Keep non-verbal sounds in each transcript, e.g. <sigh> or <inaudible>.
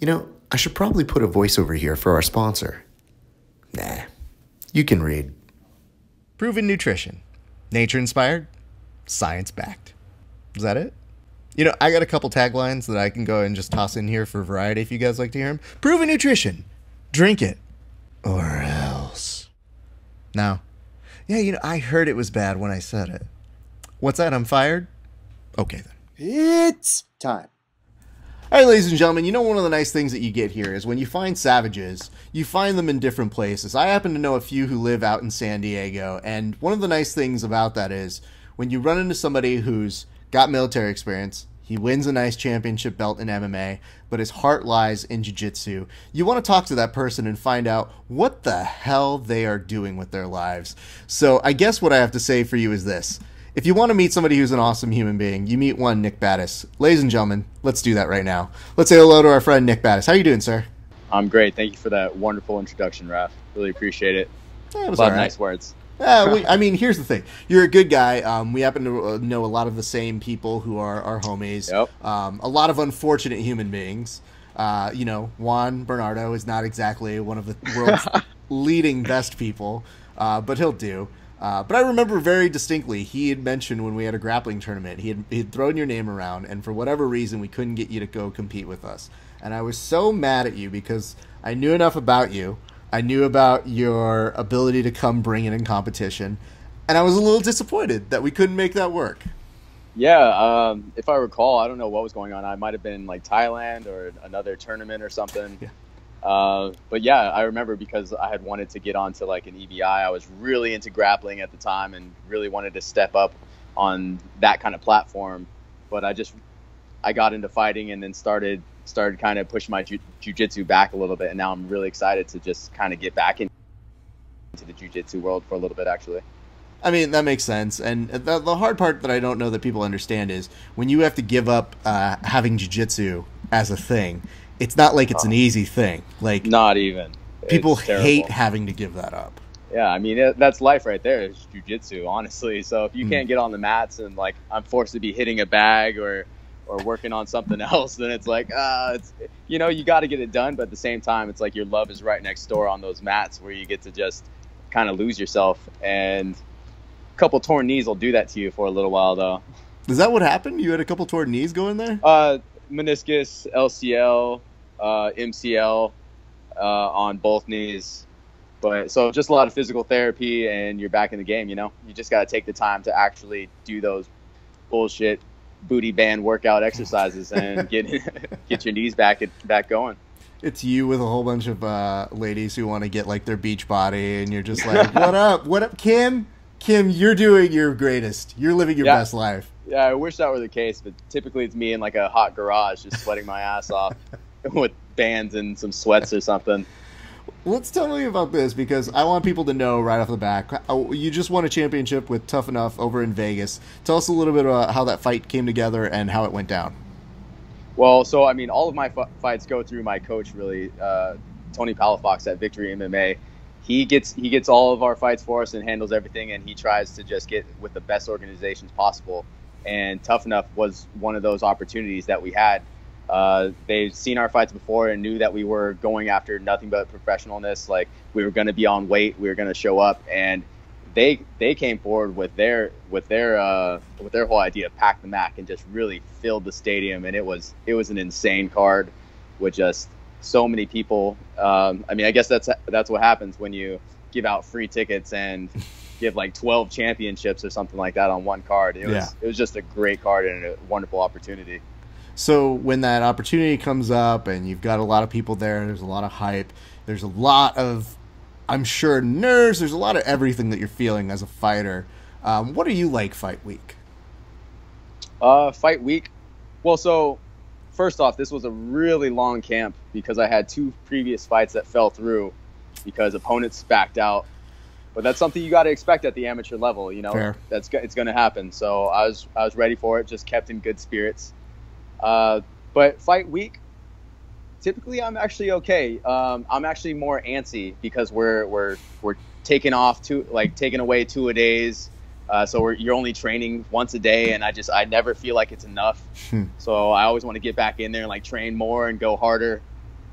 You know, I should probably put a voiceover here for our sponsor. Nah, you can read. Proven nutrition. Nature inspired, science backed. Is that it? You know, I got a couple taglines that I can go and just toss in here for variety if you guys like to hear them. Proven nutrition. Drink it. Or else. Now, yeah, you know, I heard it was bad when I said it. What's that? I'm fired? Okay then. It's time. All right, ladies and gentlemen, you know one of the nice things that you get here is when you find savages, you find them in different places. I happen to know a few who live out in San Diego, and one of the nice things about that is when you run into somebody who's got military experience, he wins a nice championship belt in MMA, but his heart lies in jiu-jitsu. You want to talk to that person and find out what the hell they are doing with their lives. So, I guess what I have to say for you is this. If you want to meet somebody who's an awesome human being, you meet one Nick Badis. Ladies and gentlemen, let's do that right now. Let's say hello to our friend Nick Badis. How are you doing, sir? I'm great. Thank you for that wonderful introduction, Raf. Really appreciate it. Yeah, it a was lot all of right. nice words. Uh, we, I mean, here's the thing. You're a good guy. Um, we happen to uh, know a lot of the same people who are our homies. Yep. Um, a lot of unfortunate human beings. Uh, you know, Juan Bernardo is not exactly one of the world's <laughs> leading best people, uh, but he'll do. Uh, but I remember very distinctly he had mentioned when we had a grappling tournament, he had, he had thrown your name around, and for whatever reason, we couldn't get you to go compete with us. And I was so mad at you because I knew enough about you. I knew about your ability to come bring it in competition, and I was a little disappointed that we couldn't make that work. Yeah, um, if I recall, I don't know what was going on. I might have been like Thailand or another tournament or something. Yeah. Uh, but yeah, I remember because I had wanted to get onto like an EBI. I was really into grappling at the time and really wanted to step up on that kind of platform. But I just I got into fighting and then started started kind of pushing my ju- jujitsu back a little bit, and now I'm really excited to just kind of get back in- into the jujitsu world for a little bit actually. I mean, that makes sense. And the, the hard part that I don't know that people understand is when you have to give up uh, having jujitsu as a thing, it's not like it's an easy thing. Like, Not even. people hate having to give that up. Yeah, I mean it, that's life right there. Is jujitsu, honestly. So if you Mm. can't get on the mats and like I'm forced to be hitting a bag or or working on something <laughs> else, then it's like ah, it's you know you got to get it done. But at the same time, it's like your love is right next door on those mats where you get to just kind of lose yourself. And a couple torn knees will do that to you for a little while, though. Is that what happened? You had a couple torn knees going there? Uh, meniscus, LCL, uh, MCL uh, on both knees. But so just a lot of physical therapy, and you're back in the game. You know, you just got to take the time to actually do those bullshit booty band workout exercises and <laughs> get get your knees back back going. It's you with a whole bunch of uh, ladies who want to get like their beach body, and you're just <laughs> like, "What up? What up, Kim? Kim, you're doing your greatest. You're living your Yeah. best life." Yeah, I wish that were the case, but typically it's me in like a hot garage, just sweating my ass off <laughs> <laughs> with bands and some sweats or something. Let's tell me about this because I want people to know right off the back. Oh, You just won a championship with Tuff-N-Uff over in Vegas. Tell us a little bit about how that fight came together and how it went down. Well, so I mean, all of my f- fights go through my coach, really, uh, Tony Palafox at Victory MMA. He gets he gets all of our fights for us and handles everything, and he tries to just get with the best organizations possible. And Tuff-N-Uff was one of those opportunities that we had. Uh, they've seen our fights before and knew that we were going after nothing but professionalness. Like we were going to be on weight, we were going to show up, and they they came forward with their with their uh, with their whole idea of pack the Mac and just really filled the stadium, and it was it was an insane card with just so many people. Um, I mean, I guess that's that's what happens when you give out free tickets and <laughs> give like 12 championships or something like that on one card. It was Yeah. it was just a great card and a wonderful opportunity. So when that opportunity comes up and you've got a lot of people there, there's a lot of hype. There's a lot of, I'm sure, nerves. There's a lot of everything that you're feeling as a fighter. Um, what are you like fight week? Uh, fight week. Well, so first off, this was a really long camp because I had two previous fights that fell through because opponents backed out. But that's something you got to expect at the amateur level. You know, Fair. that's it's going to happen. So I was I was ready for it. Just kept in good spirits. Uh, but fight week, typically I'm actually okay. Um, I'm actually more antsy because we're we're we're taking off two like taking away two a days. Uh, so we're, you're only training once a day, and I just I never feel like it's enough. Hmm. So I always want to get back in there and like train more and go harder.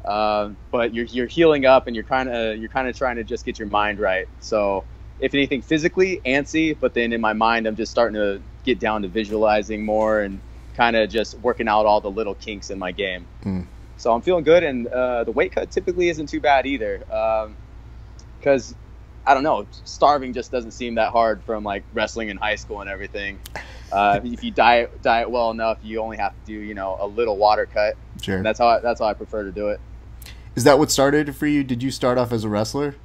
Uh, but you're you're healing up and you're kind of you're kind of trying to just get your mind right. So if anything, physically antsy, but then in my mind, I'm just starting to get down to visualizing more and kind of just working out all the little kinks in my game. Mm. So I'm feeling good, and uh, the weight cut typically isn't too bad either. Because I don't know, starving just doesn't seem that hard from like wrestling in high school and everything. <laughs> Uh, if you diet diet well enough, you only have to do you know a little water cut. Sure. And that's how I, that's how I prefer to do it. Is that what started for you? Did you start off as a wrestler?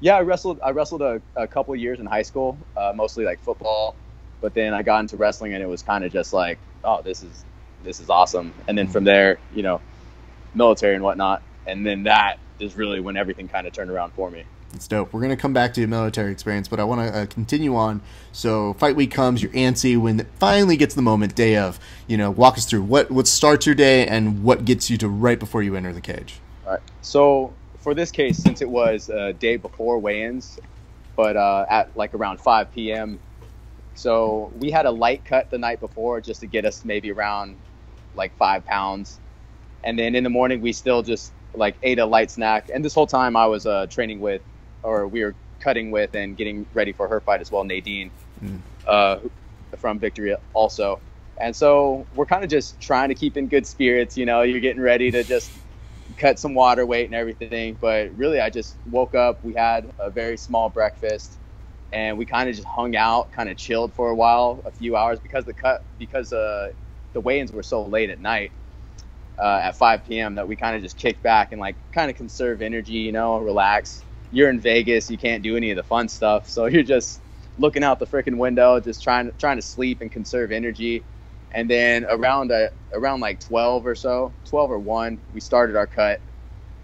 Yeah, I wrestled. I wrestled a, a couple years in high school, uh, mostly like football. But then I got into wrestling, and it was kind of just like, oh, this is this is awesome. And then from there, you know, military and whatnot. And then that is really when everything kind of turned around for me. It's dope. We're gonna come back to your military experience, but I want to uh, continue on. So, fight week comes. You're antsy when it finally gets the moment, day of. You know, walk us through what what starts your day and what gets you to right before you enter the cage. All right. So for this case, since it was a day before weigh-ins, but uh, at like around 5 p.m., so we had a light cut the night before just to get us maybe around like five pounds, and then in the morning we still just like ate a light snack. And this whole time I was uh, training with, or we were cutting with and getting ready for her fight as well, Nadine, Mm. uh, from Victory also. And so we're kind of just trying to keep in good spirits. You know, you're getting ready to just cut some water weight and everything. But really, I just woke up. We had a very small breakfast, and we kind of just hung out, kind of chilled for a while, a few hours, because the cut because uh, the weigh-ins were so late at night. Uh, at 5 p.m. that we kind of just kicked back and like kind of conserve energy, you know, relax. You're in Vegas, you can't do any of the fun stuff, so <laughs> you're just looking out the freaking window, just trying trying to sleep and conserve energy. And then around uh, around like 12 or so, 12 or one, we started our cut.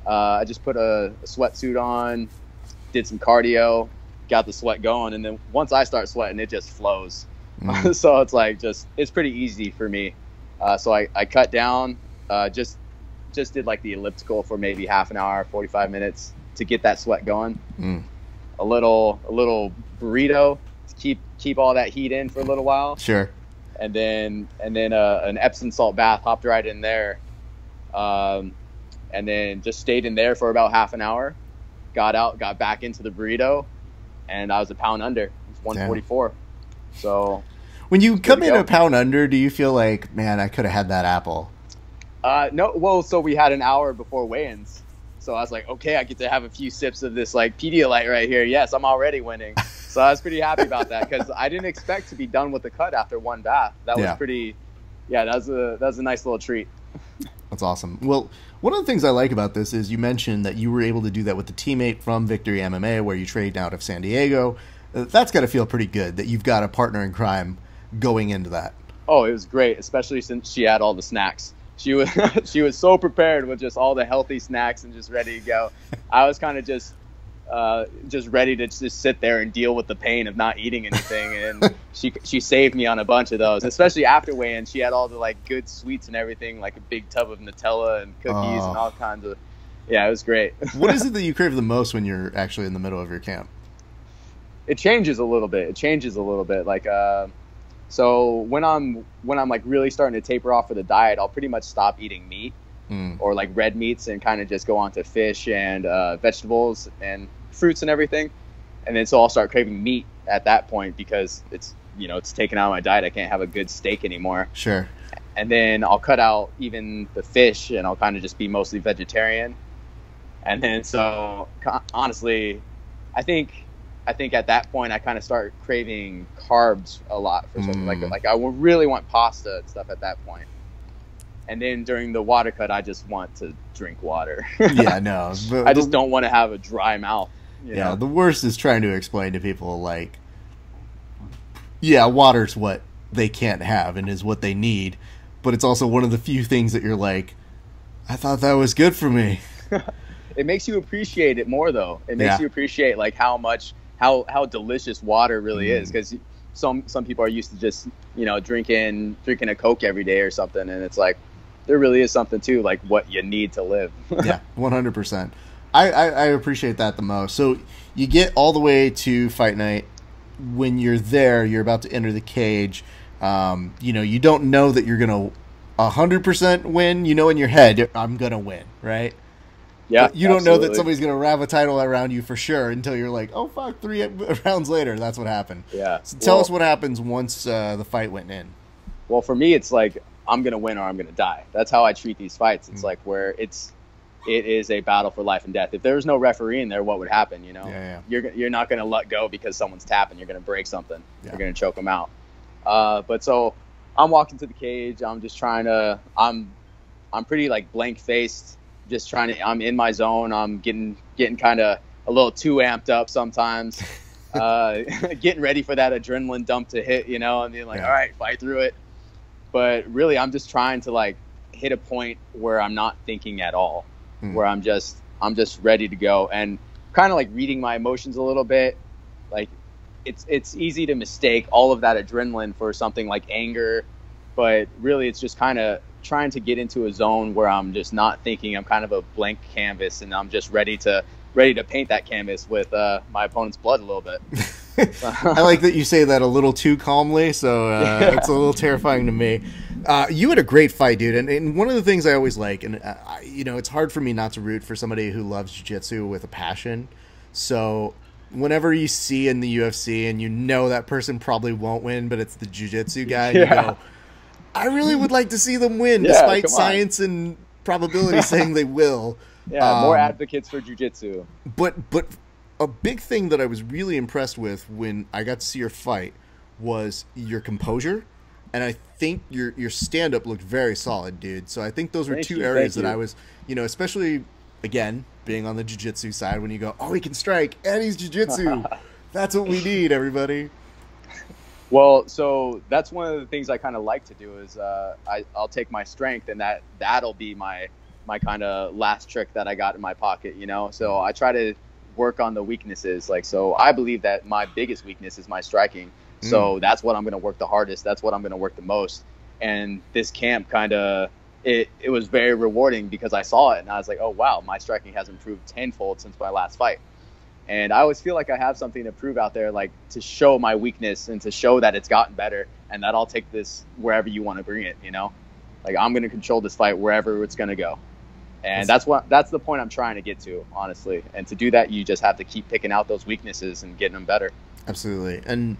Uh, I just put a, a sweatsuit on, did some cardio, got the sweat going, and then once I start sweating, it just flows. Mm. <laughs> so it's like just it's pretty easy for me. Uh, so I, I cut down, uh, just just did like the elliptical for maybe half an hour, 45 minutes to get that sweat going. Mm. A little a little burrito to keep keep all that heat in for a little while Sure. and then and then uh, an Epsom salt bath hopped right in there, um, and then just stayed in there for about half an hour. Got out, got back into the burrito, and I was a pound under. It was 144. So When you come in go. a pound under, do you feel like, man, I could have had that apple? uh, no, well, so we had an hour before weigh-ins. So I was like, okay, I get to have a few sips of this like Pedialyte right here. Yes, I'm already winning. <laughs> So I was pretty happy about that because I didn't expect to be done with the cut after one bath. That was Yeah. pretty. Yeah, that was a that was a nice little treat. That's awesome. Well, one of the things I like about this is you mentioned that you were able to do that with the teammate from Victory MMA, where you trained out of San Diego. Uh, That's got to feel pretty good that you've got a partner in crime going into that. Oh, it was great, especially since she had all the snacks. She was <laughs> she was so prepared with just all the healthy snacks and just ready to go. I was kind of just uh, just ready to just sit there and deal with the pain of not eating anything, and <laughs> she she saved me on a bunch of those, especially after weigh-in. She had all the like good sweets and everything, like a big tub of Nutella and cookies Oh. and all kinds of. Yeah, it was great. <laughs> What is it that you crave the most when you're actually in the middle of your camp? it changes a little bit. It changes a little bit. Like, uh, so when I'm when I'm like really starting to taper off for the diet, I'll pretty much stop eating meat Mm. or like red meats and kind of just go on to fish and uh, vegetables and fruits and everything. And then so I'll start craving meat at that point because it's you know it's taken out of my diet. I can't have a good steak anymore. Sure. And then I'll cut out even the fish and I'll kind of just be mostly vegetarian. And then so honestly, I think I think at that point I kind of start craving carbs a lot for something like Mm. like I really want pasta and stuff at that point. And then during the water cut, I just want to drink water. Yeah, <laughs> no. the- I just the- don't want to have a dry mouth. you Yeah, know? the worst is trying to explain to people like, yeah, water's what they can't have and is what they need, but it's also one of the few things that you're like, I thought that was good for me. <laughs> it makes you appreciate it more though it makes Yeah. you appreciate like how much how how delicious water really is Mm. because some some people are used to just you know drinking drinking a coke every day or something and it's like there really is something too like what you need to live <laughs> yeah, one hundred percent. I I appreciate that the most. So you get all the way to fight night. When you're there, you're about to enter the cage. Um, you know, you don't know that you're gonna hundred percent win. You know in your head, I'm gonna win, right? Yeah, But you don't know that somebody's going to wrap a title around you for sure until you're like, oh fuck, three <laughs> rounds later, that's what happened. Yeah. So tell Well- us what happens once uh, the fight went in. Well, for me, it's like I'm gonna win or I'm gonna die. That's how I treat these fights. Mm. It's like where it's it is a battle for life and death. If there was no referee in there, what would happen? You know, Yeah, yeah. you're you're not gonna let go because someone's tapping. You're gonna break something. Yeah. You're gonna choke them out. Uh, but so I'm walking to the cage. I'm just trying to. I'm I'm pretty like blank faced. Just trying to. I'm in my zone. I'm getting getting kind of a little too amped up sometimes. <laughs> uh, <laughs> getting ready for that adrenaline dump to hit. You know, and being like, all right, fight through it. But really, I'm just trying to like hit a point where I'm not thinking at all, Hmm. where I'm just I'm just ready to go and kind of like reading my emotions a little bit. Like it's it's easy to mistake all of that adrenaline for something like anger, but really it's just kind of trying to get into a zone where I'm just not thinking. I'm kind of a blank canvas and I'm just ready to ready to paint that canvas with uh, my opponent's blood a little bit. <laughs> I like that you say that a little too calmly, so uh, <laughs> it's a little terrifying to me. Uh, you had a great fight, dude, and, and one of the things I always like, and uh, I, you know, it's hard for me not to root for somebody who loves jiu-jitsu with a passion. So whenever you see in the UFC and you know that person probably won't win, but it's the jiu-jitsu guy, you Yeah. go, I really would like to see them win, Yeah, despite science and probability saying they will. <laughs> Yeah, more Um, advocates for jujitsu. But but a big thing that I was really impressed with when I got to see your fight was your composure, and I think your your stand up looked very solid, dude. So I think those were Thank two you, areas that you. I was, you know, especially again being on the jiu-jitsu side when you go, oh, he can strike and he's jiu-jitsu. <laughs> That's what we need, everybody. Well, so that's one of the things I kind of like to do is uh, I, I'll take my strength and that that'll be my my kind of last trick that I got in my pocket, you know. So I try to work on the weaknesses. Like so, I believe that my biggest weakness is my striking. Mm. So that's what I'm going to work the hardest. That's what I'm going to work the most. And this camp kind of it it was very rewarding because I saw it and I was like, oh wow, my striking has improved tenfold since my last fight. And I always feel like I have something to prove out there, like to show my weakness and to show that it's gotten better and that I'll take this wherever you want to bring it, you know? Like I'm going to control this fight wherever it's going to go. And that's what that's the point I'm trying to get to, honestly. And to do that, you just have to keep picking out those weaknesses and getting them better. Absolutely, and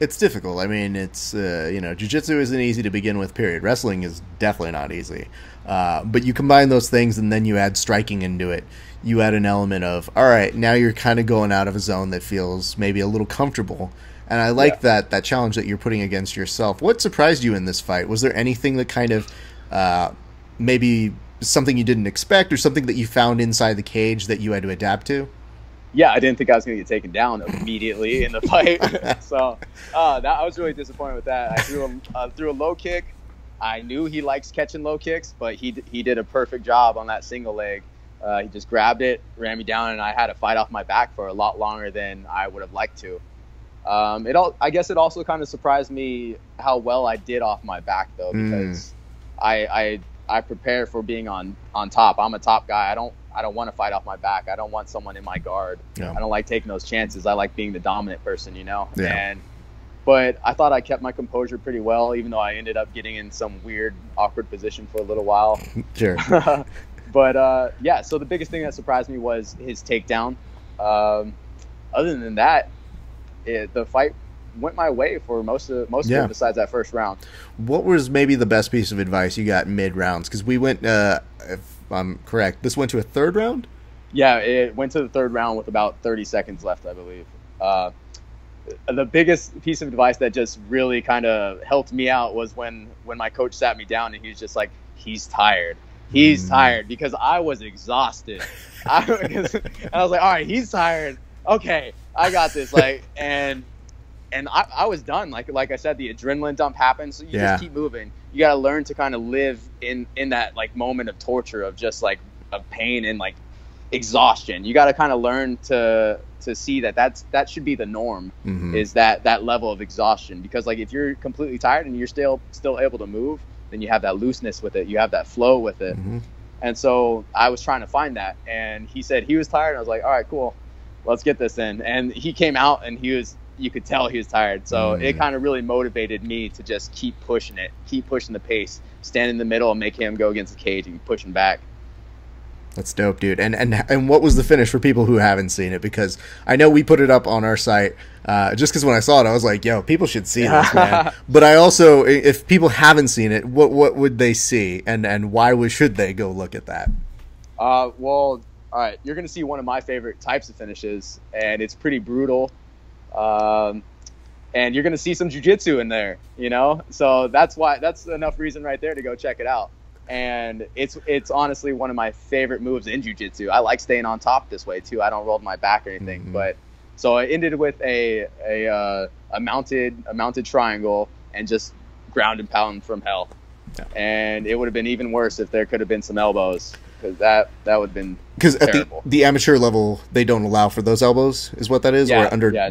it's difficult. I mean, it's uh, you know, jujitsu isn't easy to begin with. Period. Wrestling is definitely not easy. Uh, but you combine those things, and then you add striking into it. You add an element of all right. Now you're kind of going out of a zone that feels maybe a little comfortable. And I like Yeah. that that challenge that you're putting against yourself. What surprised you in this fight? Was there anything that kind of uh, maybe something you didn't expect, or something that you found inside the cage that you had to adapt to? yeah, I didn't think I was going to get taken down immediately in the fight. <laughs> <laughs> so uh, that I was really disappointed with that. I threw a uh, threw a low kick. I knew he likes catching low kicks, but he he did a perfect job on that single leg. Uh, he just grabbed it, ran me down, and I had to fight off my back for a lot longer than I would have liked to. Um, it all, I guess, it also kind of surprised me how well I did off my back, though, Mm. because I, I I prepare for being on on top. I'm a top guy. I don't I don't want to fight off my back. I don't want someone in my guard. Yeah. I don't like taking those chances. I like being the dominant person, you know. Yeah. And but I thought I kept my composure pretty well, even though I ended up getting in some weird, awkward position for a little while. <laughs> Sure. <laughs> but uh, yeah, so the biggest thing that surprised me was his takedown. Um, other than that, it, the fight went my way for most of most Yeah. of it, besides that first round. What was maybe the best piece of advice you got mid rounds? Because we went, uh, if I'm correct, this went to a third round. Yeah, it went to the third round with about 30 seconds left, I believe. Uh, the biggest piece of advice that just really kind of helped me out was when when my coach sat me down and he was just like, "He's tired. He's Mm. tired," because I was exhausted. <laughs> I, <laughs> I was like, "All right, he's tired. Okay, I got this." Like, and and I, I was done. Like like I said, the adrenaline dump happens. so you Yeah. just keep moving. You got to learn to kind of live in in that like moment of torture of just like of pain and like exhaustion. You got to kind of learn to to see that that's that should be the norm Mhm. is that that level of exhaustion because like if you're completely tired and you're still still able to move then you have that looseness with it you have that flow with it Mhm. and so i was trying to find that and he said he was tired and i was like all right cool let's get this in and he came out and he was you could tell he was tired so Mm. it kind of really motivated me to just keep pushing it keep pushing the pace stand in the middle and make him go against the cage and push him back That's dope, dude. And and and what was the finish for people who haven't seen it? Because I know we put it up on our site. Uh, just because when I saw it, I was like, "Yo, people should see this, man." <laughs> but I also, if people haven't seen it, what what would they see, and and why would, should they go look at that? Uh, well, all right, you're gonna see one of my favorite types of finishes, and it's pretty brutal. Um, and you're gonna see some jujitsu in there, you know. So that's why that's enough reason right there to go check it out. And it's it's honestly one of my favorite moves in jujitsu. I like staying on top this way too. I don't roll my back or anything, Mhm. but so I ended with a a uh, a mounted a mounted triangle and just ground and pound from hell. Yeah. And it would have been even worse if there could have been some elbows because that that would have been Because at the, the amateur level, they don't allow for those elbows. Is what that is, yeah or under? yeah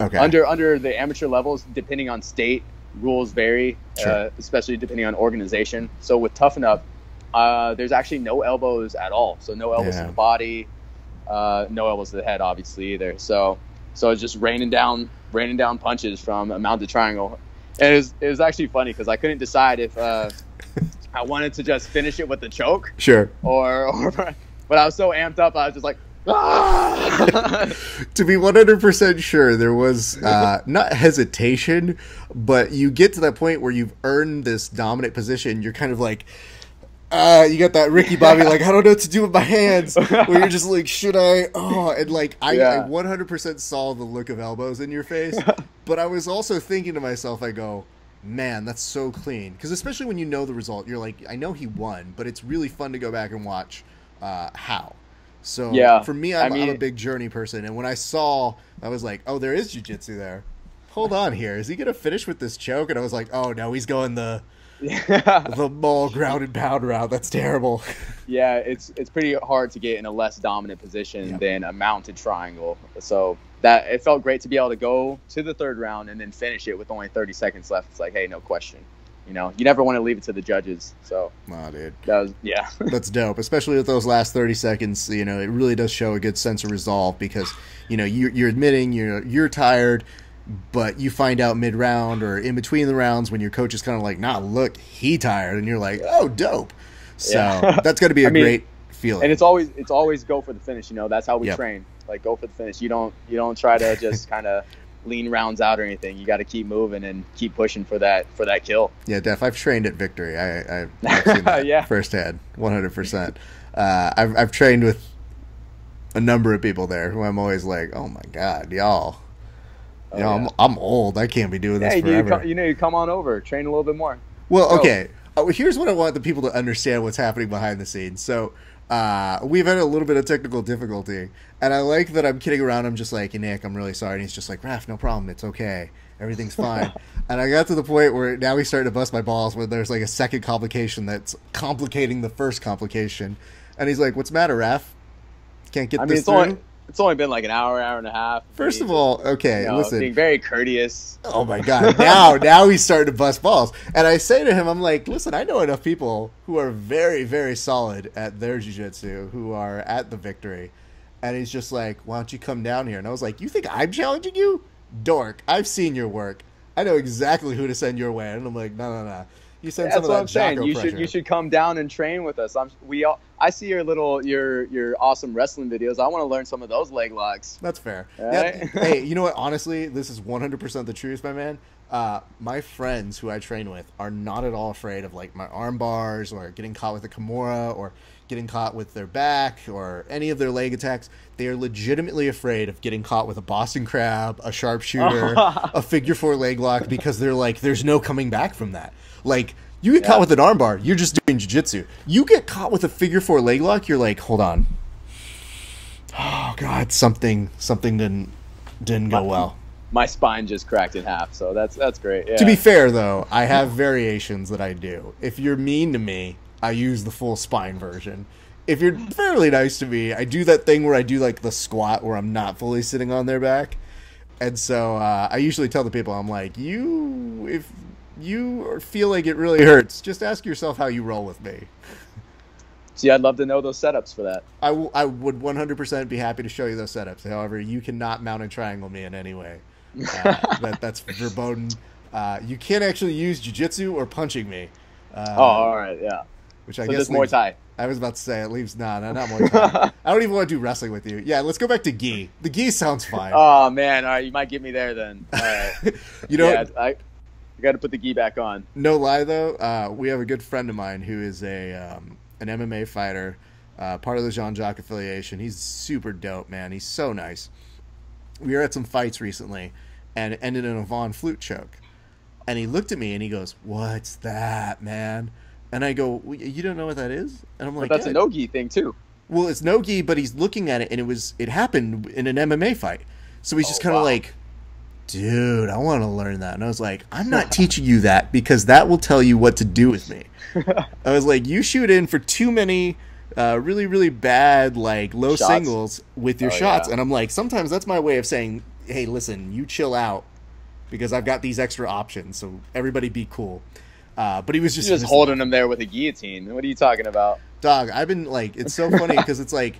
Okay. under under the amateur levels depending on state rules vary Sure. uh, especially depending on organization so with Tuff-N-Uff uh, there's actually no elbows at all so no elbows Yeah. to the body uh, no elbows to the head obviously either so so it's just raining down raining down punches from a mounted triangle and it was, it was actually funny because i couldn't decide if uh, <laughs> i wanted to just finish it with the choke sure. or, <laughs> or but i was so amped up i was just like ah! <laughs> to be 100% sure there was uh, not hesitation but you get to that point where you've earned this dominant position. You're kind of like uh, you got that Ricky Bobby like I don't know what to do with my hands where you're just like should I? Oh and like I, I 100% saw the look of elbows in your face but I was also thinking to myself I go man that's so clean. Because especially when you know the result you're like I know he won but it's really fun to go back and watch uh, how so Yeah, for me I I'm, I'm a big journey person and when I saw I was like oh there is jujitsu there hold on here is he gonna finish with this choke and I was like oh no he's going the the mall ground and pound route that's terrible <laughs> Yeah, it's it's pretty hard to get in a less dominant position Yep. than a mounted triangle. So that it felt great to be able to go to the third round and then finish it with only 30 seconds left. It's like, hey, no question. You know, you never want to leave it to the judges. So oh dude that was yeah. <laughs> That's dope, especially with those last thirty seconds. You know, it really does show a good sense of resolve because you know you're, you're admitting you're you're tired, but you find out mid round or in between the rounds when your coach is kind of like, "Nah, look, he tired," and you're like, "Oh, dope." So Yeah. <laughs> that's got to be a I mean, great feeling. and it's always it's always go for the finish. You know, that's how we Yep. train. Like go for the finish. You don't you don't try to <laughs> just kind of lean rounds out or anything. You got to keep moving and keep pushing for that for that kill. yeah, Def. I've trained at Victory. I, I've <laughs> seen that Yeah. firsthand, one hundred percent. Uh, I've I've trained with a number of people there who I'm always like, "Oh my god, y'all." Oh, you know, yeah. I'm, I'm old. I can't be doing this you, forever. come, you know, you come on over, train a little bit more. Well, Go. okay. Uh, here's what I want the people to understand what's happening behind the scenes. So, uh, we've had a little bit of technical difficulty, and I like that I'm kidding around. I'm just like, Nick, I'm really sorry. And he's just like, Raf, no problem. It's okay. Everything's fine. <laughs> and I got to the point where now he's starting to bust my balls when there's like a second complication that's complicating the first complication. And he's like, What's the matter, Raf? Can't get I this it's through? It's only been like an hour, hour and a half. First of all, okay, you know, listen. being very courteous. Oh my god! Now, <laughs> now he's starting to bust balls, and I say to him, "I'm like, listen, I know enough people who are very, very solid at their jujitsu, who are at the victory," and he's just like, "Why don't you come down here?" And I was like, "You think I'm challenging you, dork? I've seen your work. I know exactly who to send your way." And I'm like, "No, no, no. You send That's some of what that I'm saying. You pressure." should you should come down and train with us. I'm we all. I see your little your your awesome wrestling videos. I want to learn some of those leg locks. That's fair. Right? Yeah, hey, <laughs> you know what? Honestly, this is 100% the truth, my man. Uh, my friends who I train with are not at all afraid of like my arm bars or getting caught with a Kimura or getting caught with their back or any of their leg attacks. They are legitimately afraid of getting caught with a Boston crab, a sharpshooter, <laughs> a figure four leg lock because they're like, there's no coming back from that. Like, you get Yeah. caught with an armbar, you're just doing jujitsu. You get caught with a figure four leg lock, you're like, hold on, oh god something something didn't didn't go well My spine just cracked in half. So that's that's great. Yeah. to be fair though i have variations that i do if you're mean to me i use the full spine version if you're fairly nice to me i do that thing where i do like the squat where i'm not fully sitting on their back and so uh, i usually tell the people i'm like you if you feel like it really hurts just ask yourself how you roll with me See, I'd love to know those setups for that. I, w- I would 100% be happy to show you those setups. However, you cannot mount and triangle me in any way. <laughs> Uh, that, that's verboten. Uh, you can't actually use jujitsu or punching me. Uh, oh, all right, yeah. which I So guess just Muay Thai. I was about to say it leaves nah, nah not Muay Thai. <laughs> I don't even want to do wrestling with you. Yeah, let's go back to gi. The gi sounds fine. Oh man, all right, you might get me there then. All right. <laughs> you know, yeah, I got to put the gi back on. no lie though, uh, we have a good friend of mine who is a um, an MMA fighter, uh, part of the Jean Jacques affiliation. He's super dope, man. He's so nice. We were at some fights recently, and it ended in a Von Flue choke. And he looked at me and he goes, "What's that, man?" And I go, "Well, "You don't know what that is?" And I'm But like, that's "Yeah, a no gi thing too. Well, it's no gi, but he's looking at it, and it was it happened in an MMA fight. So he's just Oh, kind of wow. like, "Dude, I want to learn that." And I was like, "I'm not teaching you that because that will tell you what to do with me." <laughs> I was like, "You shoot in for too many." Uh, really, really bad, like low Shots? singles with your Oh, shots, yeah. and I'm like, sometimes that's my way of saying, "Hey, listen, you chill out," because I've got these extra options. So everybody, be cool. Uh, but he was just just holding him there with a guillotine. What are you talking about? Dog, I've been like, it's so funny <laughs> because it's like,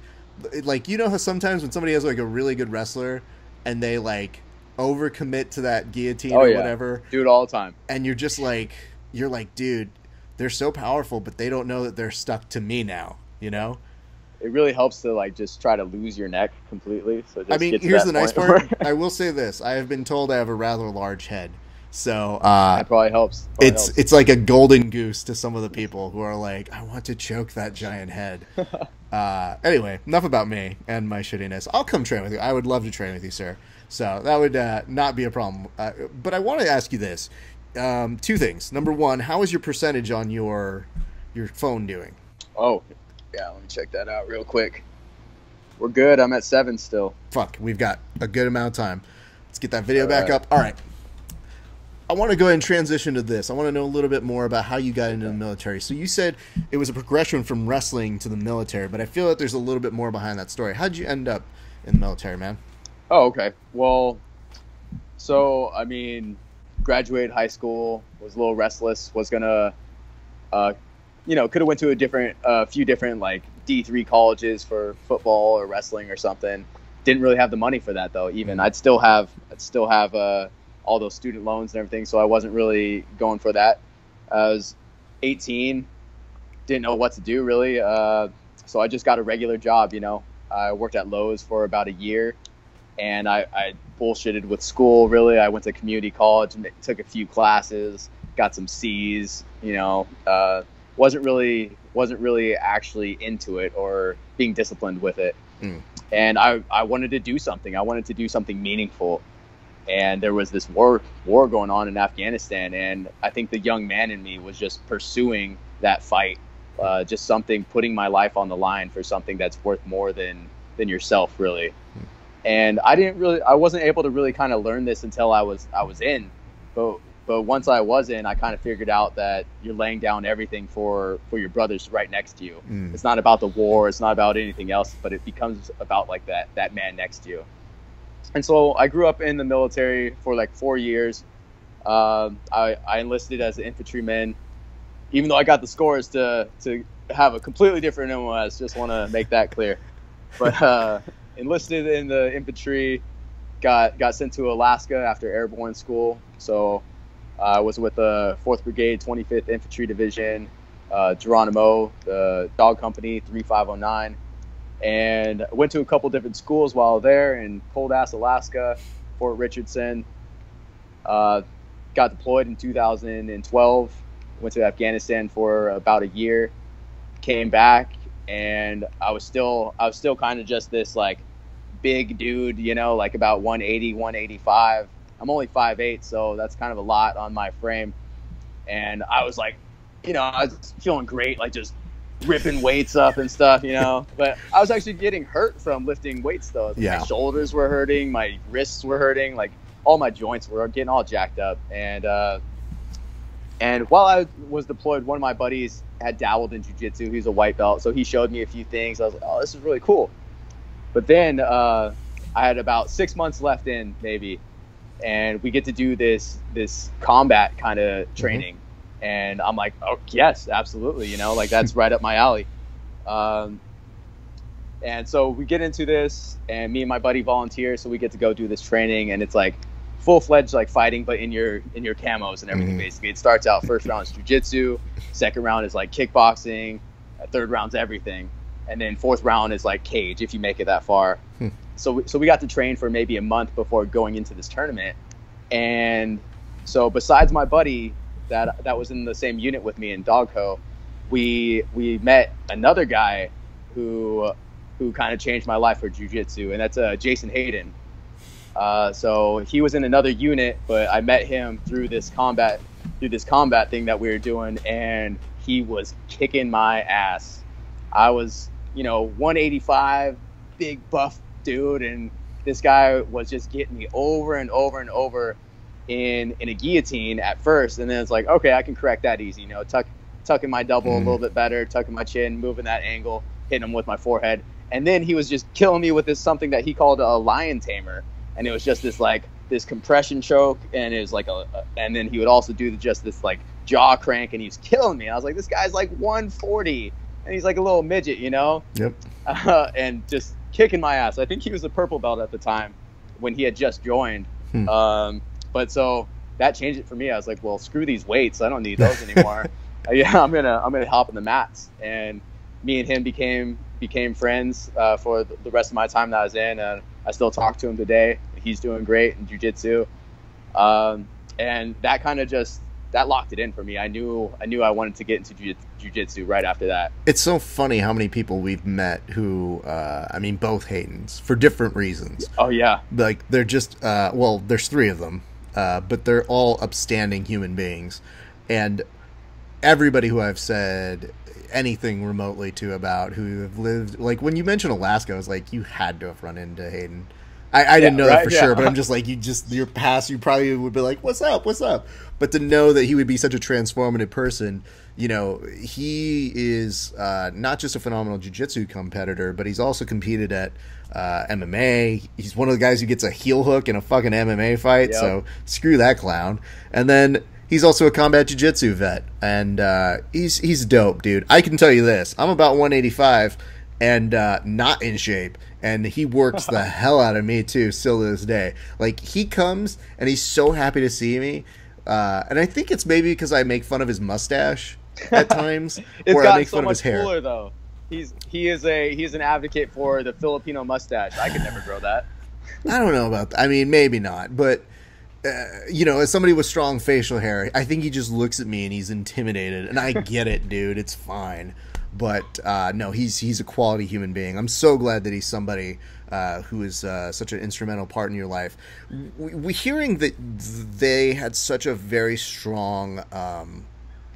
like you know how sometimes when somebody has like a really good wrestler and they like overcommit to that guillotine Oh, or yeah. whatever, Do it all the time. and you're just like, you're like, dude, they're so powerful, but they don't know that they're stuck to me now. You know? It really helps to like just try to lose your neck completely. So just I mean, here's the nice part. I will say this: I have been told I have a rather large head, so <laughs> uh, that probably helps. Probably it's helps. it's like a golden goose to some of the people who are like, I want to choke that giant head. <laughs> uh, anyway, enough about me and my shittiness. I'll come train with you. I would love to train with you, sir. So that would uh, not be a problem. Uh, but I want to ask you this: um, two things. Number one, how is your percentage on your your phone doing? Oh, yeah. Let me check that out real quick. We're good. I'm at seven still. Fuck, we've got a good amount of time. Let's get that video All back right. up. All right. I want to go ahead and transition to this. I want to know a little bit more about how you got into the military. So you said it was a progression from wrestling to the military, but I feel that there's a little bit more behind that story. How'd you end up in the military, man? Oh, okay. Well, so I mean, graduated high school, was a little restless, was gonna, uh, you know, could have went to a different, a few different like D three colleges for football or wrestling or something. Didn't really have the money for that though. Even I'd still have, I'd still have uh, all those student loans and everything, so I wasn't really going for that. I was 18, didn't know what to do really, uh, so I just got a regular job. You know, I worked at Lowe's for about a year and I, I bullshitted with school. Really, I went to community college and took a few classes, got some C's. You know, uh, wasn't really wasn't really actually into it or being disciplined with it. Mm. And I, I wanted to do something. I wanted to do something meaningful. And there was this war war going on in Afghanistan, and I think the young man in me was just pursuing that fight, uh, just something putting my life on the line for something that's worth more than than yourself, really and I didn't really I wasn't able to really kind of learn this until I was I was in. But but once I was in I kind of figured out that you're laying down everything for for your brothers right next to you. Mm. it's not about the war it's not about anything else but it becomes about like that that man next to you. And so I grew up in the military for like four years. Um, I, I enlisted as an infantryman. Even though I got the scores to to have a completely different MOS just want to make that clear. But uh, enlisted in the infantry, got got sent to Alaska after airborne school. So uh, I was with the 4th Brigade, 25th Infantry Division, uh, Geronimo, the dog company, 3509, and went to a couple different schools while there in cold ass Alaska, Fort Richardson. Uh, got deployed in 2012. Went to Afghanistan for about a year. Came back and I was still I was still kind of just this like big dude, you know, like about 180, 185. I'm only 5'8", so that's kind of a lot on my frame. And I was like, you know, I was feeling great, like just ripping weights up and stuff, you know. <laughs> But I was actually getting hurt from lifting weights though. Yeah. My shoulders were hurting, my wrists were hurting, like all my joints were getting all jacked up. And uh, and while I was deployed, one of my buddies had dabbled in jujitsu. He's a white belt, so he showed me a few things. I was like, oh, this is really cool. But then uh, I had about six months left in, maybe, and we get to do this this combat kind of training, and I'm like, oh yes, absolutely, you know, like that's <laughs> right up my alley. Um, and so we get into this, and me and my buddy volunteer, so we get to go do this training, and it's like full fledged like fighting, but in your in your camos and everything. Mhm. Basically, it starts out first round is jujitsu, second round is like kickboxing, third round's everything, and then fourth round is like cage if you make it that far. Hmm. So we- so we got to train for maybe a month before going into this tournament, and so besides my buddy that that was in the same unit with me in Dogco, we we met another guy who who kind of changed my life for jujitsu, and that's uh, Jason Hayden. Uh, so he was in another unit, but I met him through this combat through this combat thing that we were doing, and he was kicking my ass. I was, you know, 185, big buff dude, and this guy was just getting me over and over and over in in a guillotine at first, and then it's like, okay, I can correct that easy. You know, tuck tucking my double Mhm. a little bit better, tucking my chin, moving that angle, hitting him with my forehead, and then he was just killing me with this something that he called a lion tamer, and it was just this like this compression choke, and it was like a, a- and then he would also do just this like jaw crank, and he was killing me. I was like, this guy's like 140, and he's like a little midget, you know Yep. uh, and just kicking my ass. I think he was a purple belt at the time when he had just joined. Hmm. Um, but so that changed it for me. I was like, well, screw these weights. I don't need those <laughs> anymore. Uh, yeah, I'm gonna I'm gonna hop in the mats. And me and him became became friends uh, for the the rest of my time that I was in. And I still talk to him today. He's doing great in jujitsu. Um, and that kind of just that locked it in for me. I knew I knew I wanted to get into jiu- jujitsu right after that. It's so funny how many people we've met who, uh, I mean, both Hayden's for different reasons. Oh yeah, Like they're just, uh, well, there's three of them, uh, but they're all upstanding human beings, and everybody who I've said anything remotely to about who have lived, like when you mentioned Alaska, I was like, you had to have run into Hayden. I, I didn't Yeah, know that for Yeah. sure, but I'm just <laughs> like, you just your past, you probably would be like, "What's up? What's up?" But to know that he would be such a transformative person, you know, he is uh, not just a phenomenal jiu-jitsu competitor, but he's also competed at uh, MMA. He's one of the guys who gets a heel hook in a fucking MMA fight. Yep. So screw that clown. And then he's also a combat jiu-jitsu vet, and uh, he's he's dope, dude. I can tell you this: I'm about 185 and uh, not in shape. And he works the <laughs> hell out of me too, still to this day. Like he comes and he's so happy to see me, uh, and I think it's maybe because I make fun of his mustache at <laughs> times, or I make so fun of his hair. cooler though. He's he is a he's an advocate for the Filipino mustache. I could never grow that. I don't know about that. I mean, maybe not, but uh, you know, as somebody with strong facial hair, I think he just looks at me and he's intimidated, and I get it, dude. It's fine, but uh, no, he's he's a quality human being. I'm so glad that he's somebody uh, who is uh, such an instrumental part in your life. We, we hearing that they had such a very strong. Um,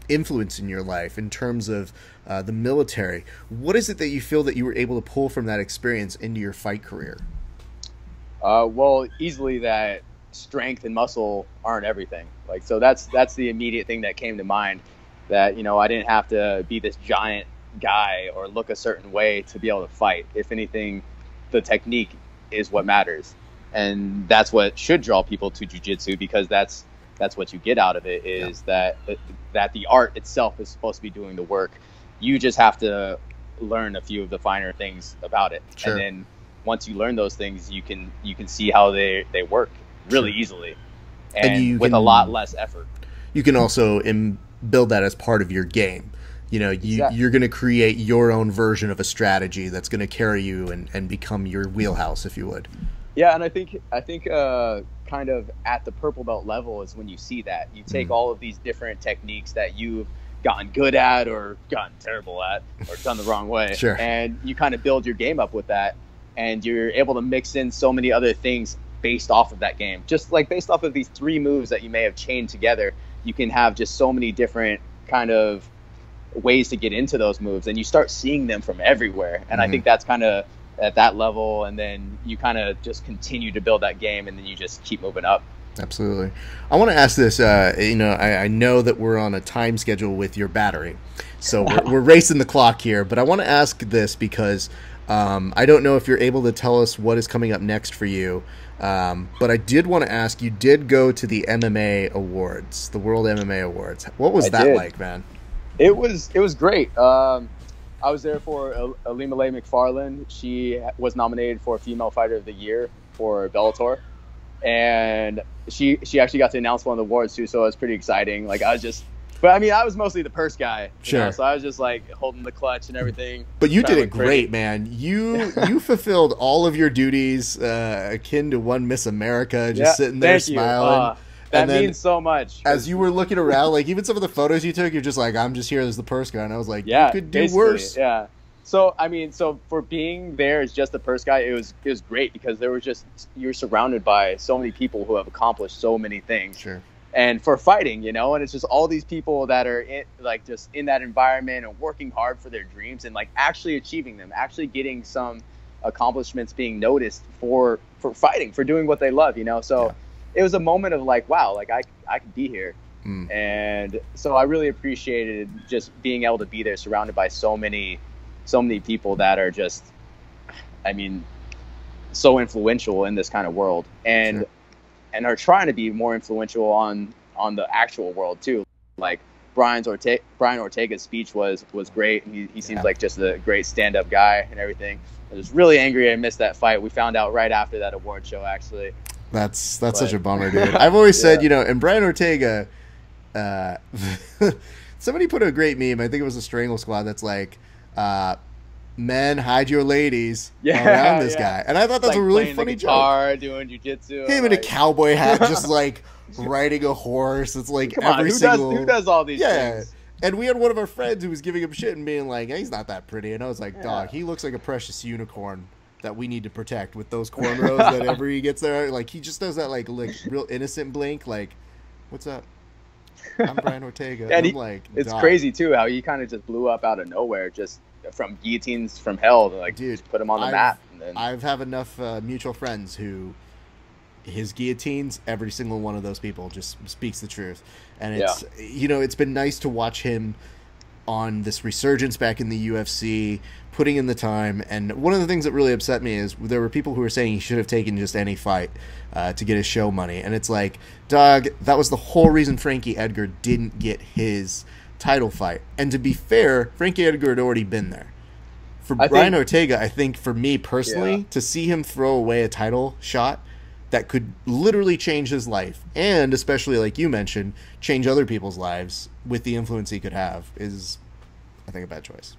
influence in your life in terms of uh, the military what is it that you feel that you were able to pull from that experience into your fight career Uh, well, easily that strength and muscle aren't everything. Like so, that's that's the immediate thing that came to mind. That you know, I didn't have to be this giant guy or look a certain way to be able to fight. If anything, the technique is what matters, and that's what should draw people to jujitsu because that's that's what you get out of it is that that the art itself is supposed to be doing the work. You just have to learn a few of the finer things about it, Sure. and then once you learn those things, you can you can see how they they work really Sure. easily, And and, you with a lot less effort. you can also Im- build that as part of your game. You know, you, Exactly. you're going to create your own version of a strategy that's going to carry you and, and become your wheelhouse, if you would. Yeah, and I think I think uh, kind of at the purple belt level is when you see that you take Mhm. all of these different techniques that you've gotten good at or gotten terrible at or done the wrong way, Sure. and you kind of build your game up with that, and you're able to mix in so many other things based off of that game. Just like based off of these three moves that you may have chained together, you can have just so many different kind of ways to get into those moves, and you start seeing them from everywhere. And Mhm. I think that's kind of at that level, and then you kind of just continue to build that game, and then you just keep moving up. Absolutely. I want to ask this. Uh, you know, I, I know that we're on a time schedule with your battery, so we're, <laughs> we're racing the clock here. But I want to ask this because um, I don't know if you're able to tell us what is coming up next for you. Um, but I did want to ask. You did go to the MMA awards, the World MMA Awards. What was I that did. like, man? It was it was great. Um, I was there for Ilima-Lei Macfarlane. She was nominated for Female Fighter of the Year for Bellator, and she she actually got to announce one of the awards too. So it was pretty exciting. Like I was just But I mean, I was mostly the purse guy. Sure. know, so I was just like holding the clutch and everything. But you did it great, man. You <laughs> you fulfilled all of your duties uh, akin to one Miss America, just Yeah, sitting there smiling. Uh, that then means so much. As you were looking around, like even some of the photos you took, you're just like, I'm just here as the purse guy, and I was like, yeah, you could do worse. Yeah. So I mean, so for being there as just the purse guy, it was it was great because there was just you're surrounded by so many people who have accomplished so many things. Sure. and for fighting, you know, and it's just all these people that are in, like just in that environment and working hard for their dreams and like actually achieving them, actually getting some accomplishments being noticed for for fighting, for doing what they love, you know. So it was a moment of like, wow, like I I could be here. Mm. And so I really appreciated just being able to be there surrounded by so many so many people that are just I mean so influential in this kind of world and Sure. and are trying to be more influential on on the actual world too. Like Brian's Ortega, Brian Ortega's speech was was great. He, he seems Yeah. like just a great stand up guy and everything. I was really angry I missed that fight. We found out right after that award show actually. That's that's But- such a bummer, dude. <laughs> I've always said, you know, and Brian Ortega, uh, <laughs> somebody put a great meme. I think it was a Strangle Squad. That's like, uh, men hide your ladies <laughs> Yeah, around this yeah. guy, and I thought that's like a really funny the joke. guitar, doing jujitsu. Him in a cowboy hat, just like riding a horse. It's like Come on, every who single. does who does all these Yeah. things? And we had one of our friends who was giving him shit and being like, "He's not that pretty," and I was like, "Dog, he looks like a precious unicorn." That we need to protect with those cornrows. that ever he gets there, like he just does that like like real innocent blink, like, "What's up? I'm Brian Ortega." <laughs> And, I'm like, It's "Dog, crazy too how he kind of just blew up out of nowhere, just from guillotines from hell. to, Like Dude, put him on the I've- map. Then, I've have enough uh, mutual friends who his guillotines every single one of those people just speaks the truth and it's you know it's been nice to watch him on this resurgence back in the UFC putting in the time and one of the things that really upset me is there were people who were saying he should have taken just any fight uh, to get his show money and it's like dog that was the whole reason Frankie Edgar didn't get his title fight and to be fair Frankie Edgar had already been there for I Brian think- Ortega, I think for me personally, Yeah. to see him throw away a title shot that could literally change his life, and especially like you mentioned, change other people's lives with the influence he could have, is I think a bad choice.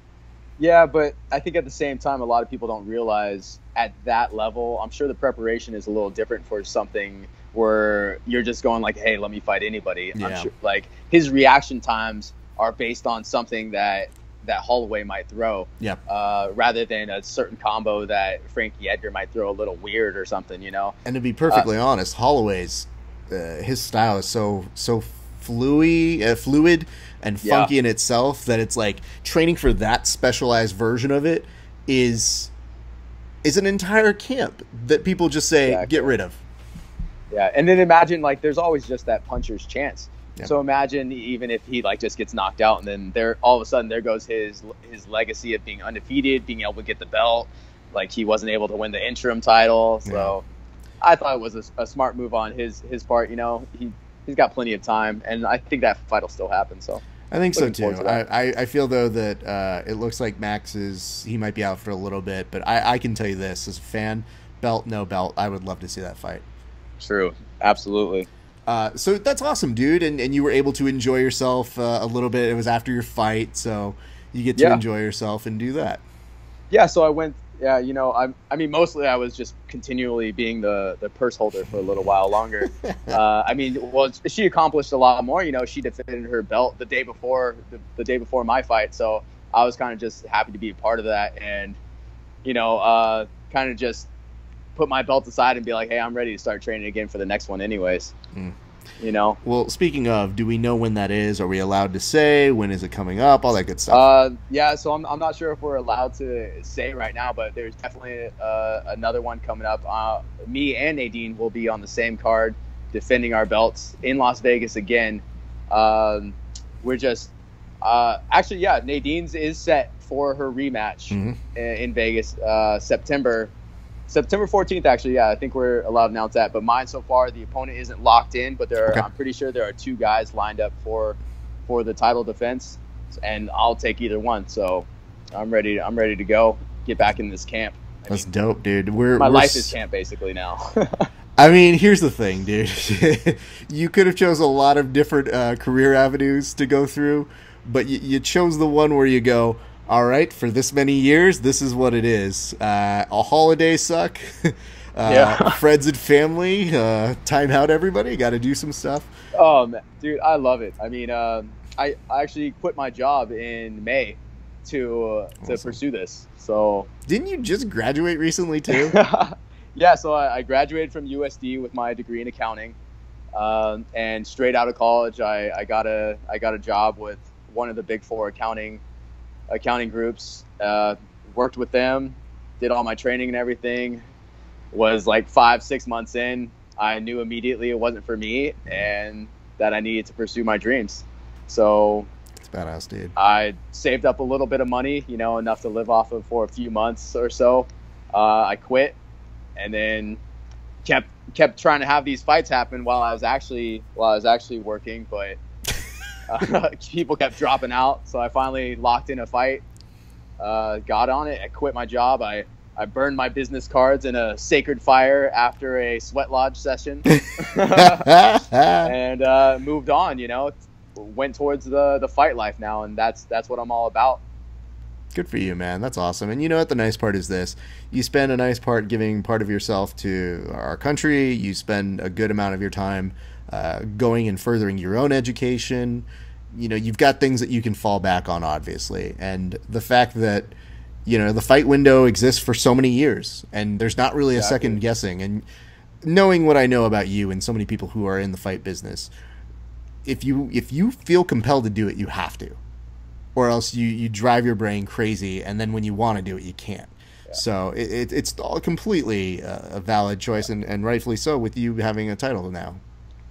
yeah, but I think at the same time, a lot of people don't realize at that level. I'm sure the preparation is a little different for something where you're just going like, "Hey, let me fight anybody." Yeah. I'm sure like his reaction times are based on something that that Holloway might throw. Yep. Uh, rather than a certain combo that Frankie Edgar might throw a little weird or something, you know. And to be perfectly honest, Holloway's uh, his style is so so fluid, uh, fluid and Yeah. funky in itself that it's like training for that specialized version of it is is an entire camp that people just say Exactly. get rid of. Yeah, and then imagine like there's always just that puncher's chance. Yeah. So imagine even if he like just gets knocked out, and then there all of a sudden there goes his his legacy of being undefeated, being able to get the belt. Like he wasn't able to win the interim title, so I thought it was a, a smart move on his his part. You know, he he's got plenty of time, and I think that fight will still happen. So I think so too. to I. I, I feel though that uh, it looks like Max is he might be out for a little bit, but I, I can tell you this as a fan, belt no belt, I would love to see that fight. true, absolutely. Uh, so that's awesome, dude, and, and you were able to enjoy yourself uh, a little bit. It was after your fight, so you get to Yeah. enjoy yourself and do that. Yeah, so I went. Yeah, you know, I I mean, mostly I was just continually being the the purse holder for a little while longer. <laughs> uh, I mean, well, she accomplished a lot more. You know, she defended her belt the day before the, the day before my fight, so I was kind of just happy to be a part of that, and you know, uh, kind of just put my belt aside and be like, hey, I'm ready to start training again for the next one, anyways. Mm. You know. Well, speaking of, do we know when that is? Are we allowed to say when is it coming up? All that good stuff. Uh, yeah, so I'm, I'm not sure if we're allowed to say right now, but there's definitely uh, another one coming up. Uh, me and Nadine will be on the same card defending our belts in Las Vegas again. Um, we're just uh, actually, yeah, Nadine's is set for her rematch Mhm. in, in Vegas, uh, September. September 14th, actually, yeah, I think we're allowed to announce that. But mine so far, the opponent isn't locked in, but there are, Okay. I'm pretty sure there are two guys lined up for for the title defense, and I'll take either one. So I'm ready. I'm ready to go. Get back in this camp. I That's mean, dope, dude. We're my we're life is camp basically now. <laughs> I mean, here's the thing, dude. <laughs> you could have chose a lot of different uh, career avenues to go through, but you, you chose the one where you go, all right, for this many years, this is what it is. Uh, a holiday suck. <laughs> uh, Yeah. <laughs> friends and family, uh, time out everybody, got to do some stuff. Oh, man, dude, I love it. I mean, um, I, I actually quit my job in May to uh, to pursue this. So Didn't you just graduate recently, too? <laughs> yeah, so I, I graduated from USD with my degree in accounting, um, and straight out of college, I, I got a I got a job with one of the big four accounting accounting groups. Uh, worked with them, did all my training and everything. Was like five six months in, I knew immediately it wasn't for me, and that I needed to pursue my dreams. So it's badass, dude. I saved up a little bit of money, you know, enough to live off of for a few months or so. Uh, I quit, and then kept kept trying to have these fights happen while I was actually while I was actually working, but uh, <laughs> people kept dropping out. So I finally locked in a fight, uh, got on it. I quit my job. I I burned my business cards in a sacred fire after a sweat lodge session <laughs> and uh, moved on. You know, went towards the the fight life now, and that's that's what I'm all about. Good for you, man. That's awesome. And you know what? The nice part is this: you spend a nice part giving part of yourself to our country. You spend a good amount of your time uh, going and furthering your own education. You know, you've got things that you can fall back on, obviously, and the fact that you know the fight window exists for so many years, and there's not really a second guessing. And knowing what I know about you and so many people who are in the fight business, if you if you feel compelled to do it, you have to. Or else you, you drive your brain crazy and then when you want to do it you can't. So it, it, it's all completely uh, a valid choice and, and rightfully so with you having a title now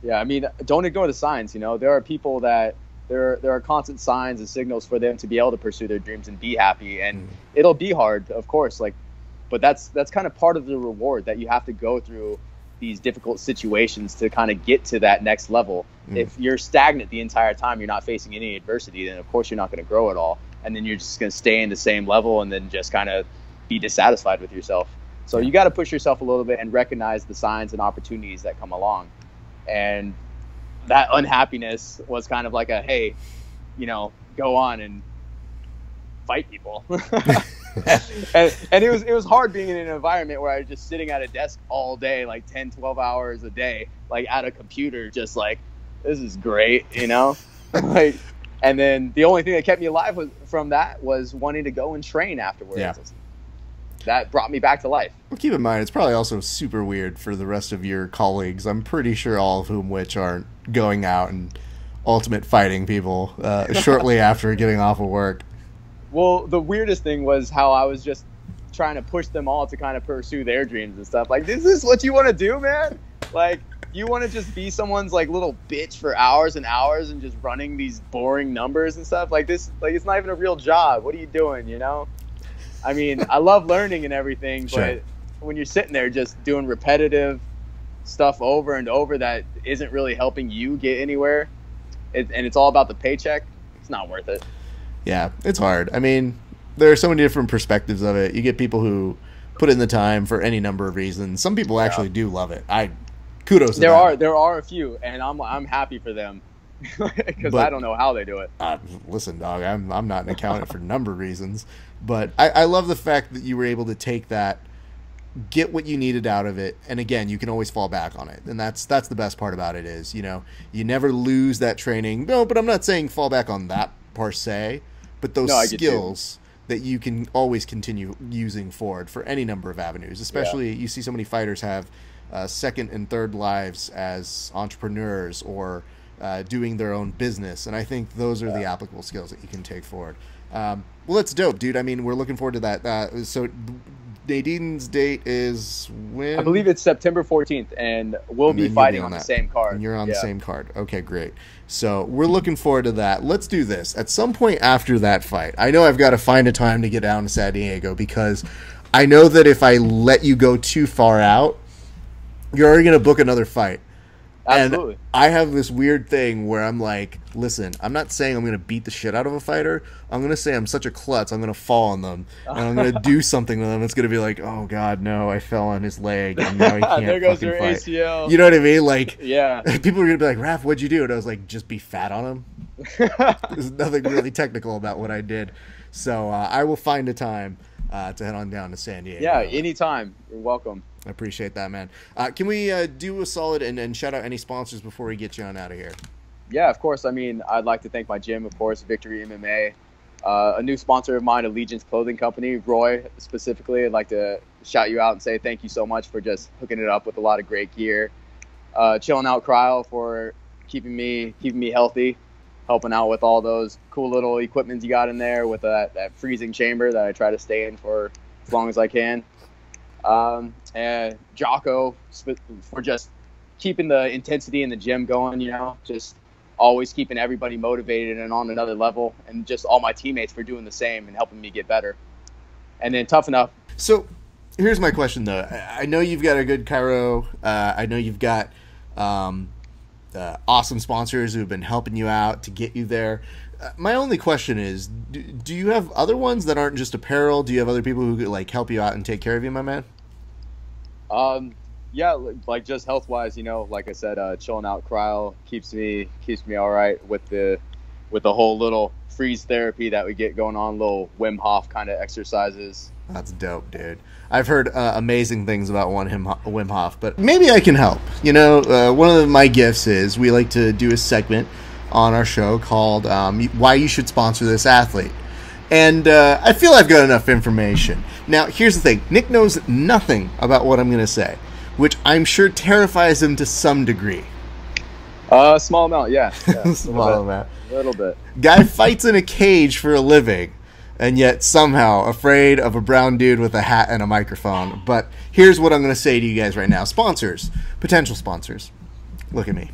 Yeah, I mean, don't ignore the signs. You know, there are people that there there are constant signs and signals for them to be able to pursue their dreams and be happy, and Mm. it'll be hard, of course. Like, but that's that's kind of part of the reward that you have to go through these difficult situations to kind of get to that next level. Mm. If you're stagnant the entire time, you're not facing any adversity, then of course you're not going to grow at all, and then you're just going to stay in the same level and then just kind of be dissatisfied with yourself. So you got to push yourself a little bit and recognize the signs and opportunities that come along. And that unhappiness was kind of like a hey, you know, go on and fight people. <laughs> <laughs> and, and it was it was hard being in an environment where I was just sitting at a desk all day, like 10, 12 hours a day, like at a computer, just like this is great, you know? <laughs> like and then the only thing that kept me alive was, from that was wanting to go and train afterwards. Yeah. That brought me back to life. well, keep in mind it's probably also super weird for the rest of your colleagues i'm pretty sure all of whom which aren't going out and ultimate fighting people uh, <laughs> shortly after getting off of work Well, the weirdest thing was how I was just trying to push them all to kind of pursue their dreams and stuff. Like, this is what you want to do, man? Like, you want to just be someone's like little bitch for hours and hours and just running these boring numbers and stuff like this. Like, it's not even a real job. What are you doing? You know? I mean, I love learning and everything, Sure. but when you're sitting there just doing repetitive stuff over and over that isn't really helping you get anywhere, it, and it's all about the paycheck, it's not worth it. Yeah, it's hard. I mean, there are so many different perspectives of it. You get people who put in the time for any number of reasons. Some people actually do love it. I kudos. To There them. are there are a few, and I'm I'm happy for them <laughs> because I don't know how they do it. Uh, listen, dog. I'm I'm not an accountant for a number of reasons, but I, I love the fact that you were able to take that, get what you needed out of it, and again, you can always fall back on it, and that's that's the best part about it is you know you never lose that training. No, but I'm not saying fall back on that per se, but those No, you. skills that you can always continue using forward for any number of avenues. Especially you see so many fighters have uh, second and third lives as entrepreneurs or uh, doing their own business, and I think those are the applicable skills that you can take forward. Um, well, that's dope, dude. I mean, we're looking forward to that. Uh, so, Nadine's date is when I believe it's September 14th, and we'll And be fighting be on, on the same card. And you're on the same card. Okay, great. So we're looking forward to that. Let's do this. At some point after that fight, I know I've got to find a time to get down to San Diego because I know that if I let you go too far out, you're already going to book another fight. Absolutely. I have this weird thing where I'm like, listen, I'm not saying I'm going to beat the shit out of a fighter. I'm going to say I'm such a klutz. I'm going to fall on them. And I'm going to do <laughs> something to them. It's going to be like, oh, God, no, I fell on his leg. And now he <laughs> can't there goes your fight. ACL. You know what I mean? Like, <laughs> yeah. people are going to be like, Raf, what'd you do? And I was like, just be fat on him. There's nothing really technical about what I did. So uh, I will find a time uh, to head on down to San Diego. yeah. Anytime. You're welcome. I appreciate that, man. Uh, can we uh, do a solid and, and shout out any sponsors before we get you on out of here? Yeah, of course. I mean, I'd like to thank my gym, of course, Victory MMA. Uh, a new sponsor of mine, Allegiance Clothing Company, Roy specifically. I'd like to shout you out and say thank you so much for just hooking it up with a lot of great gear. Uh, chilling out Cryo for keeping me keeping me healthy, helping out with all those cool little equipment you got in there with that, that freezing chamber that I try to stay in for as long as I can. Um, and Jocko for just keeping the intensity in the gym going, you know, just always keeping everybody motivated and on another level, and just all my teammates for doing the same and helping me get better. And then Tuff-N-Uff, So here's my question, though. I, I know you've got a good Cairo. Uh, I know you've got um, uh, awesome sponsors who've been helping you out to get you there. Uh, my only question is, do, do you have other ones that aren't just apparel? Do you have other people who could, like help you out and take care of you, my man? um, yeah, like just health wise, you know, like I said, uh, chilling out cryo keeps me keeps me all right with the with the whole little freeze therapy that we get going on, little Wim Hof kind of exercises. That's dope, dude. I've heard uh, amazing things about one him, Wim Hof, but maybe I can help. You know, uh, one of my gifts is we like to do a segment on our show called um, "Why You Should Sponsor This Athlete," and uh, I feel I've got enough information. Now, here's the thing: Nick knows nothing about what I'm going to say, which I'm sure terrifies him to some degree. Uh, small amount, yeah, yeah <laughs> Small amount. a little bit. Guy fights in a cage for a living, and yet somehow afraid of a brown dude with a hat and a microphone. But here's what I'm going to say to you guys right now sponsors, potential sponsors, look at me.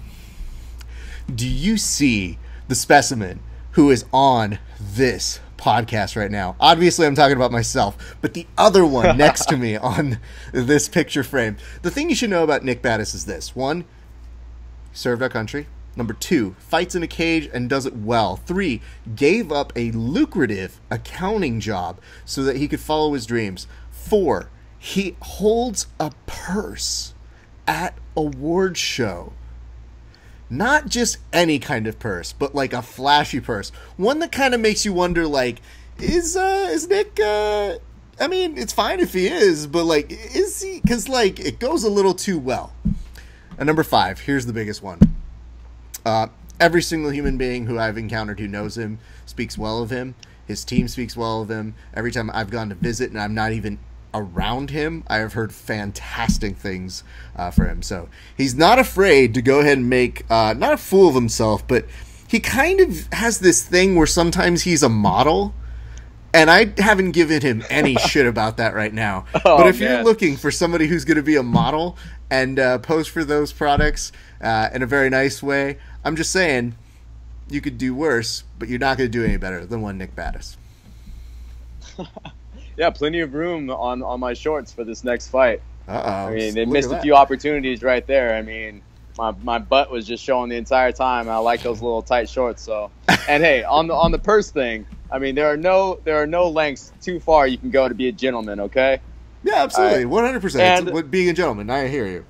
Do you see the specimen who is on this podcast right now? Obviously, I'm talking about myself, but the other one <laughs> next to me on this picture frame. The thing you should know about Nick Badis is this one, served our country. Number two, fights in a cage and does it well. Three, gave up a lucrative accounting job so that he could follow his dreams. Four, he holds a purse at award show. Not just any kind of purse, but like a flashy purse. One that kind of makes you wonder like is uh is Nick uh I mean, it's fine if he is, but like is he cuz like it goes a little too well. And number 5, here's the biggest one. Uh, every single human being who I've encountered who knows him speaks well of him. His team speaks well of him. Every time I've gone to visit and I'm not even around him, I have heard fantastic things uh, for him. So he's not afraid to go ahead and make uh, not a fool of himself, but he kind of has this thing where sometimes he's a model. And I haven't given him any <laughs> shit about that right now. Oh, but if you're looking for somebody who's going to be a model and uh, pose for those products uh, in a very nice way, I'm just saying you could do worse, but you're not going to do any better than one Nick Badis. <laughs> Yeah, plenty of room on on my shorts for this next fight. Uh oh. I mean, they missed a few opportunities right there. I mean, my, my butt was just showing the entire time. I like those little tight shorts. So, <laughs> and hey, on the on the purse thing, I mean, there are no there are no lengths too far you can go to be a gentleman. Okay, Yeah, absolutely. 100%. And- what being a gentleman. I hear you.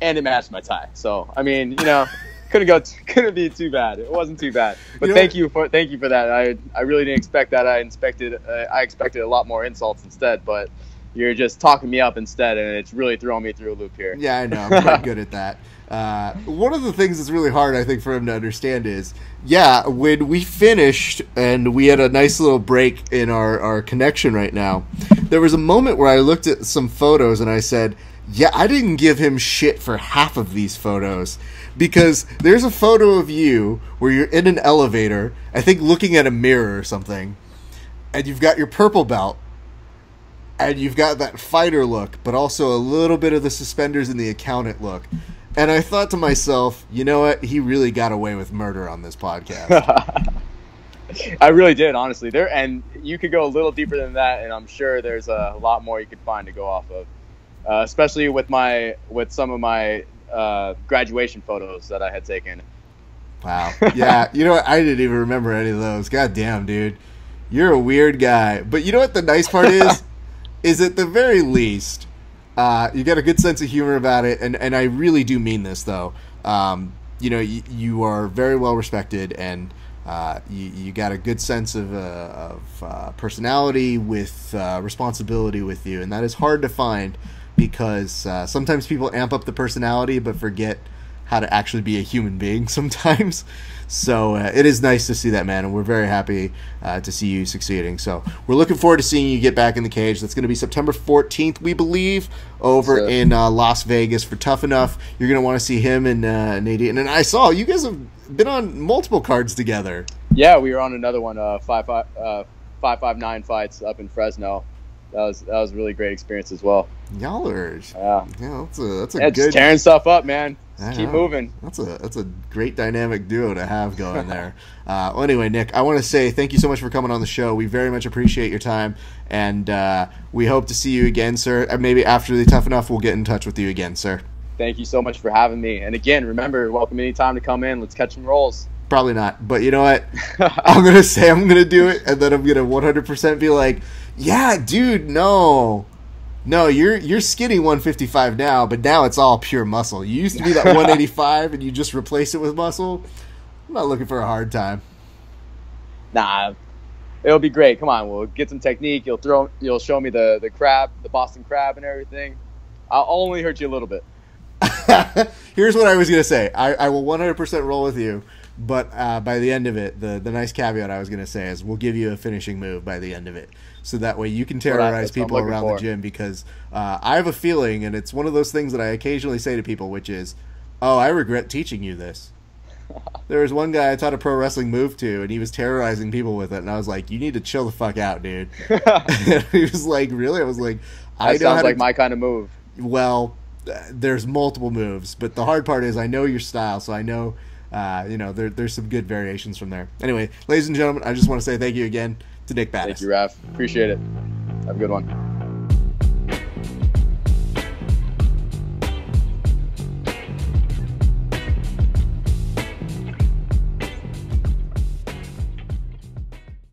and it matched my tie. So, I mean, you know, <laughs> couldn't go <laughs> couldn't be too bad. It wasn't too bad. But You know- thank you for thank you for that. I I really didn't expect that. I expected uh, I expected a lot more insults instead, but. You're just talking me up instead, and it's really throwing me through a loop here. Yeah, I know. I'm <laughs> quite good at that. Uh, one of the things that's really hard, I think, for him to understand is, yeah, when we finished and we had a nice little break in our, our connection right now, there was a moment where I looked at some photos and I said, yeah, I didn't give him shit for half of these photos. Because there's a photo of you where you're in an elevator, I think looking at a mirror or something, and you've got your purple belt, and you've got that fighter look, but also a little bit of the suspenders and the accountant look. And I thought to myself, you know what? He really got away with murder on this podcast. <laughs> I really did, honestly. There and you could go a little deeper than that, and I'm sure there's a lot more you could find to go off of. Uh, especially with my with some of my uh, graduation photos that I had taken. Wow. <laughs> Yeah. you know what? I didn't even remember any of those. God damn, dude. You're a weird guy. But you know what the nice part is? <laughs> is at the very least, uh, you got a good sense of humor about it. And, and I really do mean this, though. Um, you know, you, you are very well respected and uh, you, you got a good sense of, uh, of uh, personality with uh, responsibility with you. And that is hard to find because uh, sometimes people amp up the personality but forget how to actually be a human being <laughs> sometimes. So uh, it is nice to see that, man, and we're very happy uh, to see you succeeding. So we're looking forward to seeing you get back in the cage. That's going to be September 14th, we believe, over sir. in uh, Las Vegas for Tuff-N-Uff. You're going to want to see him and uh, Nadine. And I saw you guys have been on multiple cards together. Yeah, we were on another one, uh, five five uh, five five nine fights up in Fresno. That was that was a really great experience as well. Y'all are, Yeah, yeah, that's a that's a yeah good. just tearing stuff up, man. I keep know. moving. That's a that's a great dynamic duo to have going there. <laughs> uh, well, anyway, Nick, I want to say thank you so much for coming on the show. We very much appreciate your time, and uh, we hope to see you again, sir. And maybe after the Tuff-N-Uff, we'll get in touch with you again, sir. Thank you so much for having me. And again, remember, welcome anytime to come in. Let's catch some rolls. Probably not, but you know what? <laughs> I'm gonna say I'm gonna do it, and then I'm gonna 100% be like, yeah, dude, no. No, you're you're skinny 155 now, but now it's all pure muscle. You used to be that <laughs> 185, and you just replace it with muscle. I'm not looking for a hard time. Nah, it'll be great. Come on, we'll get some technique. You'll throw, you'll show me the the crab, the Boston crab, and everything. I'll only hurt you a little bit. <laughs> Here's what I was gonna say. I, I will 100% roll with you, but uh, by the end of it, the the nice caveat I was gonna say is we'll give you a finishing move by the end of it, so that way you can terrorize people around for. the gym. Because uh, I have a feeling, and it's one of those things that I occasionally say to people, which is, "Oh, I regret teaching you this." <laughs> There was one guy I taught a pro wrestling move to, and he was terrorizing people with it, and I was like, "You need to chill the fuck out, dude." <laughs> <laughs> He was like, "Really?" I was like, "I That know sounds to like my kind of move. well, uh, there's multiple moves, but the hard part is I know your style, so I know, uh, you know, there, there's some good variations from there. Anyway, ladies and gentlemen, I just want to say thank you again to Nick Badis. Thank you, Raf. Appreciate it. Have a good one.